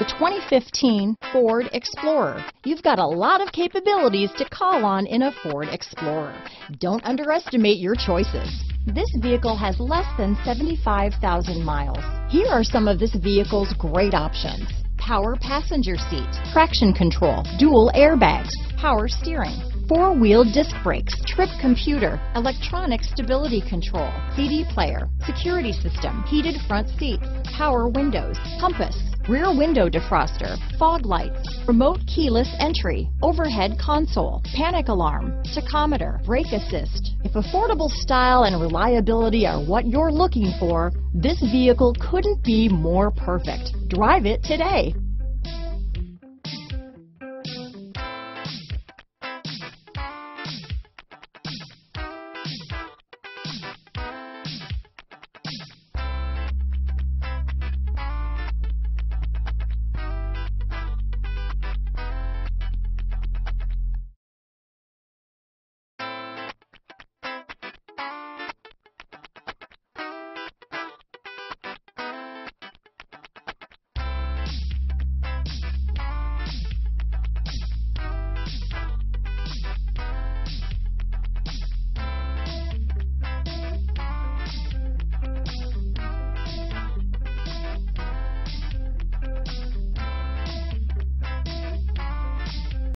The 2015 Ford Explorer. You've got a lot of capabilities to call on in a Ford Explorer. Don't underestimate your choices. This vehicle has less than 75,000 miles. Here are some of this vehicle's great options. Power passenger seat, traction control, dual airbags, power steering, four-wheel disc brakes, trip computer, electronic stability control, CD player, security system, heated front seats, power windows, compass, rear window defroster, fog lights, remote keyless entry, overhead console, panic alarm, tachometer, brake assist. If affordable style and reliability are what you're looking for, this vehicle couldn't be more perfect. Drive it today.